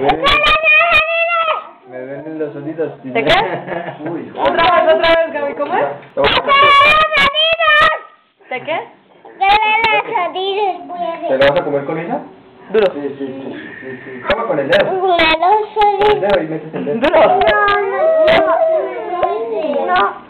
Me duelen los oídos. ¿Te qué? Otra vez, otra vez, Gaby, ¿cómo es? ¿Te qué? ¿Te lo vas a comer con ella? Duro. Sí, sí, sí. sí, sí. Con el dedo. Con el dedo y metes el dedo. Duro. No, no, no, no, no.